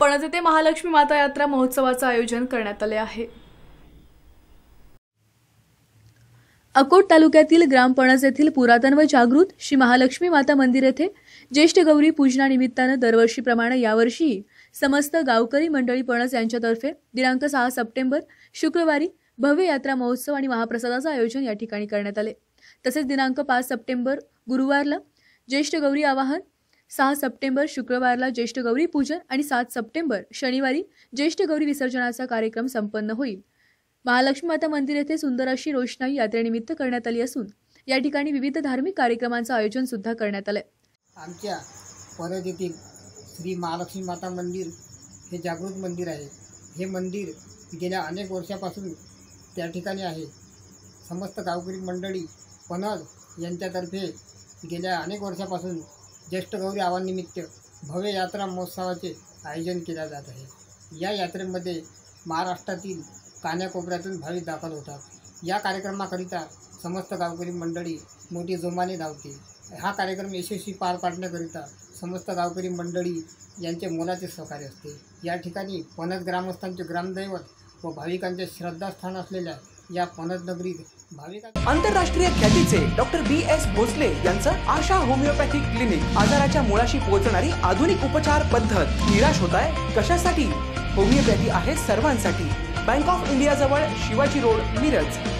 पणज येथे महालक्ष्मी माता यात्रा महोत्सवाचं आयोजन करण्यात आले आहे. अकोट तालुक्यातील ग्राम पणज येथील पुरातन व जागृत श्री महालक्ष्मी माता मंदिर येथे ज्येष्ठ गौरी पूजनानिमित्तानं दरवर्षीप्रमाणे यावर्षीही समस्त गावकरी मंडळी पणज यांच्यातर्फे दिनांक सहा सप्टेंबर शुक्रवारी भव्य यात्रा महोत्सव आणि महाप्रसादाचं आयोजन या ठिकाणी करण्यात आले. तसेच दिनांक पाच सप्टेंबर गुरुवारला ज्येष्ठ गौरी आवाहन सहा सप्टेंबर शुक्रवारला ज्येष्ठ गौरी पूजन आणि सात सप्टेंबर शनिवारी ज्येष्ठ गौरी विसर्जनाचा कार्यक्रम संपन्न होईल. महालक्ष्मी माता मंदिर येथे सुंदर अशी रोषणाई यात्रेनिमित्त करण्यात आली असून या ठिकाणी विविध धार्मिक कार्यक्रमांचं आयोजन सुद्धा करण्यात आलंय. आमच्या परत येथील श्री महालक्ष्मी माता मंदिर हे जागृत मंदिर आहे. हे मंदिर गेल्या अनेक वर्षापासून त्या ठिकाणी आहे. समस्त गावकरी मंडळी पनज यांच्यातर्फे गेल्या अनेक वर्षापासून ज्येष्ठ गौरी आवानिमित्त भव्य यात्रा महोत्सवाचे आयोजन केले जात आहे. या यात्रेमध्ये महाराष्ट्रातील कान्याकोपऱ्यातून भाविक दाखल होतात. या कार्यक्रमाकरिता समस्त गावकरी मंडळी मोठी जोमाने धावते. हा कार्यक्रम यशस्वी पार पाडण्याकरिता समस्त गावकरी मंडळी यांचे मोलाचे सहकार्य असते. या ठिकाणी पनत ग्रामस्थांचे ग्रामदैवत व भाविकांचे श्रद्धास्थान असलेल्या या नगरीत आंतरराष्ट्रीय ख्यातीचे डॉक्टर बी एस भोसले यांचं आशा होमिओपॅथिक क्लिनिक आजाराच्या मुळाशी पोहोचणारी आधुनिक उपचार पद्धत निराश होत आहे. कशासाठी? होमिओपॅथी आहे सर्वांसाठी. बँक ऑफ इंडिया जवळ शिवाजी रोड मिरज.